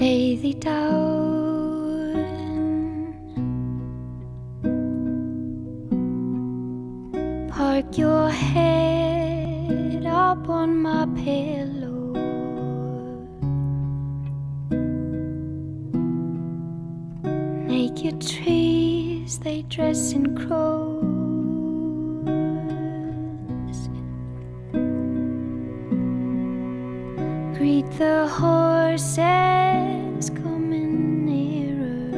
lay thee down. Park your head up on my pillow. Naked trees, they dress in crows. Greet the horses coming nearer.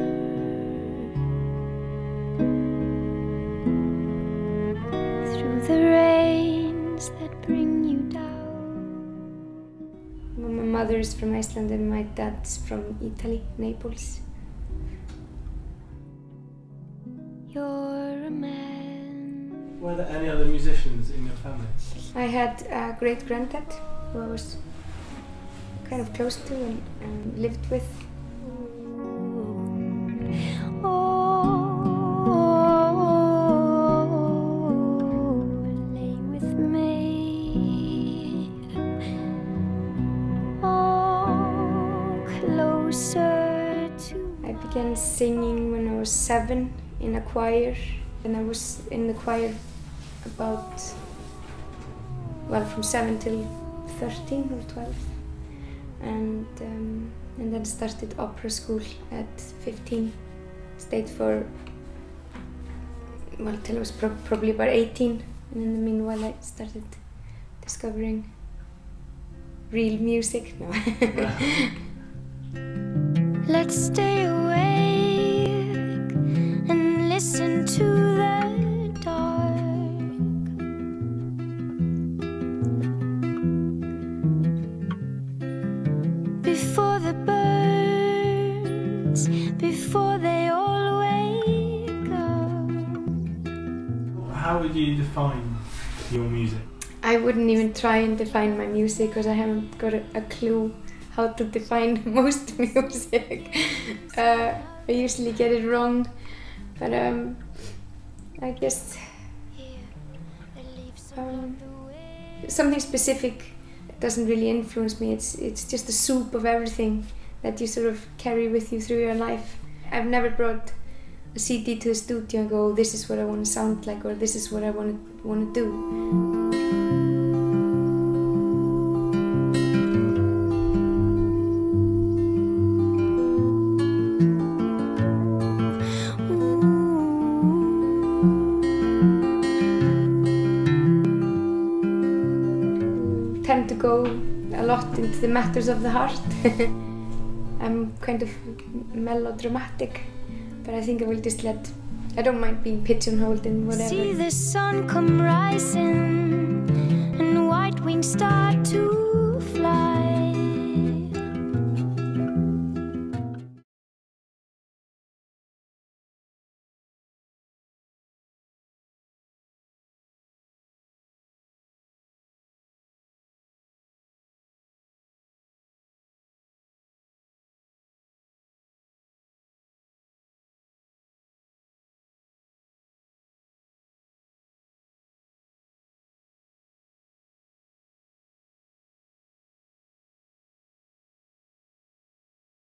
Through the rains that bring you down. My mother is from Iceland and my dad's from Italy, Naples. You're a man. Were there any other musicians in your family? I had a great granddad who was kind of close to and, and lived with. I began singing when I was seven in a choir, and I was in the choir about, well, from seven till 13 or 12. And, um, and then started opera school at 15. Stayed for, well, till I was pro- probably about 18. And in the meanwhile, I started discovering real music. No. Let's stay awake and listen to How would you define your music? I wouldn't even try and define my music because I haven't got a, a clue how to define most music. Uh, I usually get it wrong, but um, I guess um, something specific doesn't really influence me. It's it's just a soup of everything that you sort of carry with you through your life. I've never brought CD to the studio and go, "This is what I want to sound like," or "This is what I want to want to do." tend to go a lot into the matters of the heart. I'm kind of melodramatic, but I think I will just let. I don't mind being pigeonholed in whatever. See the sun come rising and white wings start to